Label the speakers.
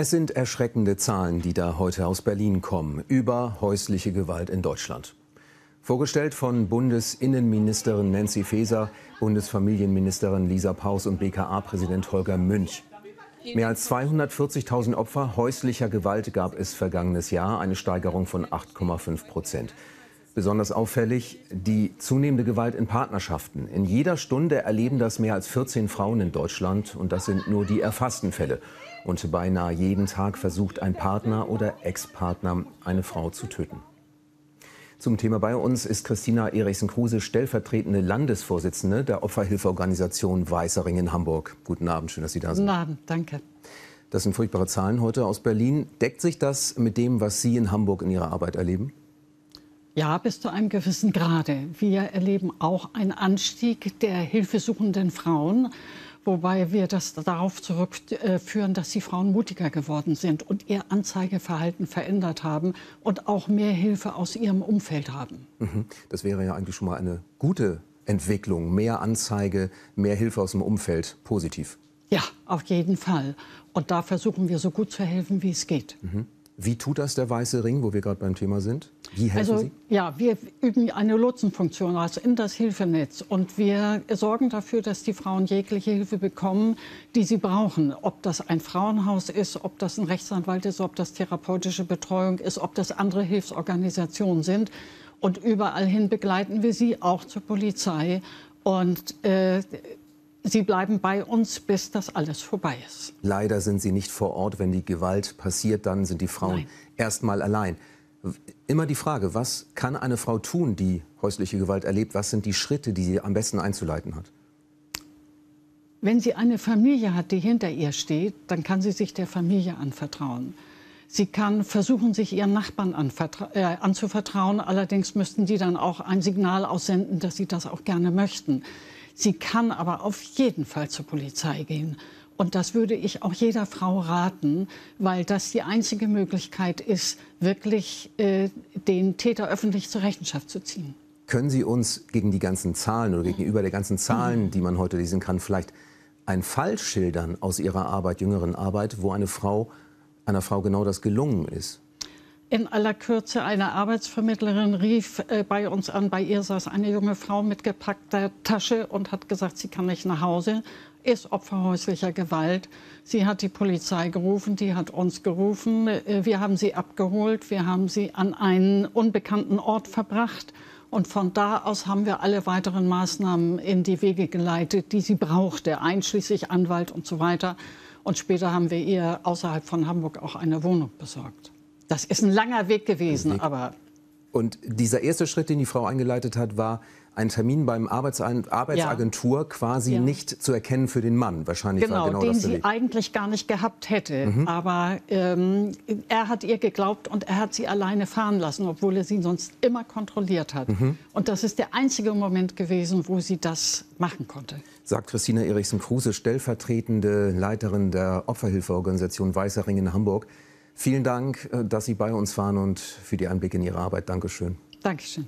Speaker 1: Es sind erschreckende Zahlen, die da heute aus Berlin kommen, über häusliche Gewalt in Deutschland. Vorgestellt von Bundesinnenministerin Nancy Faeser, Bundesfamilienministerin Lisa Paus und BKA-Präsident Holger Münch. Mehr als 240.000 Opfer häuslicher Gewalt gab es vergangenes Jahr, eine Steigerung von 8,5 Prozent. Besonders auffällig die zunehmende Gewalt in Partnerschaften. In jeder Stunde erleben das mehr als 14 Frauen in Deutschland und das sind nur die erfassten Fälle. Und beinahe jeden Tag versucht ein Partner oder Ex-Partner eine Frau zu töten. Zum Thema bei uns ist Christina Erichsen-Kruse, stellvertretende Landesvorsitzende der Opferhilfeorganisation Weißering in Hamburg. Guten Abend, schön, dass Sie da sind.
Speaker 2: Guten Abend, danke.
Speaker 1: Das sind furchtbare Zahlen heute aus Berlin. Deckt sich das mit dem, was Sie in Hamburg in Ihrer Arbeit erleben?
Speaker 2: Ja, bis zu einem gewissen Grade. Wir erleben auch einen Anstieg der hilfesuchenden Frauen, wobei wir das darauf zurückführen, dass die Frauen mutiger geworden sind und ihr Anzeigeverhalten verändert haben und auch mehr Hilfe aus ihrem Umfeld haben.
Speaker 1: Mhm. Das wäre ja eigentlich schon mal eine gute Entwicklung. Mehr Anzeige, mehr Hilfe aus dem Umfeld. Positiv.
Speaker 2: Ja, auf jeden Fall. Und da versuchen wir so gut zu helfen, wie es geht. Mhm.
Speaker 1: Wie tut das der Weiße Ring, wo wir gerade beim Thema sind? Wie helfen
Speaker 2: also,
Speaker 1: Sie?
Speaker 2: Ja, wir üben eine Lotsenfunktion also in das Hilfenetz. Und wir sorgen dafür, dass die Frauen jegliche Hilfe bekommen, die sie brauchen. Ob das ein Frauenhaus ist, ob das ein Rechtsanwalt ist, ob das therapeutische Betreuung ist, ob das andere Hilfsorganisationen sind. Und überall hin begleiten wir sie, auch zur Polizei. Und äh, Sie bleiben bei uns, bis das alles vorbei ist.
Speaker 1: Leider sind Sie nicht vor Ort. Wenn die Gewalt passiert, dann sind die Frauen erst mal allein. Immer die Frage, was kann eine Frau tun, die häusliche Gewalt erlebt? Was sind die Schritte, die sie am besten einzuleiten hat?
Speaker 2: Wenn sie eine Familie hat, die hinter ihr steht, dann kann sie sich der Familie anvertrauen. Sie kann versuchen, sich ihren Nachbarn äh, anzuvertrauen. Allerdings müssten die dann auch ein Signal aussenden, dass sie das auch gerne möchten. Sie kann aber auf jeden Fall zur Polizei gehen. Und das würde ich auch jeder Frau raten, weil das die einzige Möglichkeit ist, wirklich äh, den Täter öffentlich zur Rechenschaft zu ziehen.
Speaker 1: Können Sie uns gegen die ganzen Zahlen oder gegenüber der ganzen Zahlen, die man heute lesen kann, vielleicht einen Fall schildern aus Ihrer Arbeit, jüngeren Arbeit, wo eine Frau, einer Frau genau das gelungen ist?
Speaker 2: In aller Kürze, eine Arbeitsvermittlerin rief äh, bei uns an. Bei ihr saß eine junge Frau mit gepackter Tasche und hat gesagt, sie kann nicht nach Hause, ist Opfer häuslicher Gewalt. Sie hat die Polizei gerufen, die hat uns gerufen. Äh, wir haben sie abgeholt, wir haben sie an einen unbekannten Ort verbracht. Und von da aus haben wir alle weiteren Maßnahmen in die Wege geleitet, die sie brauchte, einschließlich Anwalt und so weiter. Und später haben wir ihr außerhalb von Hamburg auch eine Wohnung besorgt. Das ist ein langer Weg gewesen, Weg. aber.
Speaker 1: Und dieser erste Schritt, den die Frau eingeleitet hat, war ein Termin beim Arbeitsagentur ja. quasi ja. nicht zu erkennen für den Mann. Wahrscheinlich
Speaker 2: genau,
Speaker 1: war genau
Speaker 2: den
Speaker 1: das
Speaker 2: sie eigentlich gar nicht gehabt hätte. Mhm. Aber ähm, er hat ihr geglaubt und er hat sie alleine fahren lassen, obwohl er sie sonst immer kontrolliert hat. Mhm. Und das ist der einzige Moment gewesen, wo sie das machen konnte.
Speaker 1: Sagt Christina Erichsen-Kruse, stellvertretende Leiterin der Opferhilfeorganisation Weißer Ring in Hamburg. Vielen Dank, äh, dass Sie bei uns waren und für die Einblicke in Ihre Arbeit. Dankeschön.
Speaker 2: Dankeschön.